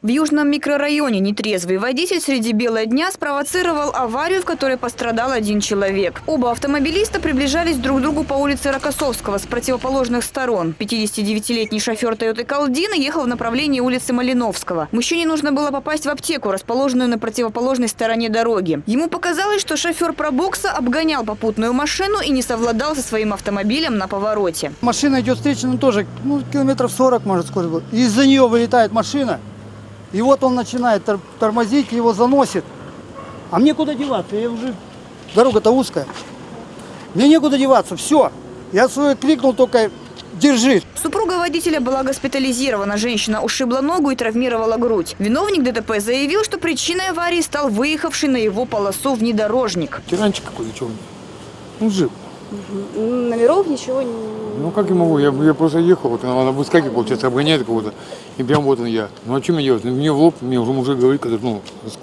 В южном микрорайоне нетрезвый водитель среди бела дня спровоцировал аварию, в которой пострадал один человек. Оба автомобилиста приближались друг к другу по улице Рокоссовского с противоположных сторон. 59-летний шофер Тойоты Калдина ехал в направлении улицы Малиновского. Мужчине нужно было попасть в аптеку, расположенную на противоположной стороне дороги. Ему показалось, что шофер пробокса обгонял попутную машину и не совладал со своим автомобилем на повороте. Машина идет встречная, ну тоже, ну, километров 40, может, скорость будет. Из-за нее вылетает машина. И вот он начинает тор- тормозить, его заносит. А мне куда деваться? Я уже... Дорога-то узкая. Мне некуда деваться, все. Я свой крикнул только «Держи!» Супруга водителя была госпитализирована. Женщина ушибла ногу и травмировала грудь. Виновник ДТП заявил, что причиной аварии стал выехавший на его полосу внедорожник. Тиранчик какой-то черный. Ну, Номеров ничего не... Ну, как я могу? Я, я просто ехал, вот она выскакивает, получается, обгоняет кого-то. И прям вот он я. Ну, а что мне делать? Ну, Мне в лоб, мне уже мужик говорит, когда, ну, с.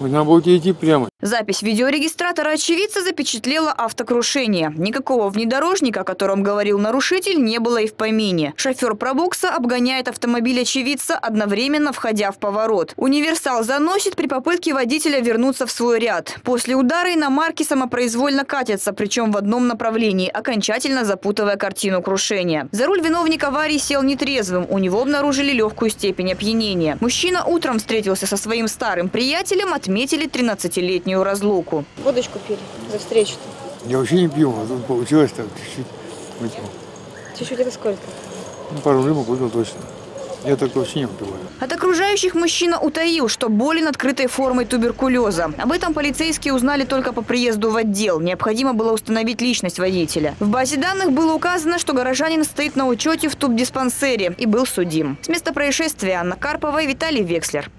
Надо было тебе идти прямо. Запись видеорегистратора очевидца запечатлела автокрушение. Никакого внедорожника, о котором говорил нарушитель, не было и в помине. Шофер пробокса обгоняет автомобиль очевидца, одновременно входя в поворот. Универсал заносит при попытке водителя вернуться в свой ряд. После удара иномарки самопроизвольно катятся, причем в одном направлении, окончательно запутывая картину крушения. За руль виновник аварии сел нетрезвым. У него обнаружили легкую степень опьянения. Мужчина утром встретился со своим старым приятелем, отметили 13-летнюю разлуку. Водочку пили за встречу Я вообще не пью, а тут получилось так, чуть-чуть. Чуть-чуть это сколько? Ну, пару рыбок выпил точно. Я так вообще не выпиваю. От окружающих мужчина утаил, что болен открытой формой туберкулеза. Об этом полицейские узнали только по приезду в отдел. Необходимо было установить личность водителя. В базе данных было указано, что горожанин стоит на учете в тубдиспансере и был судим. С места происшествия Анна Карпова и Виталий Векслер.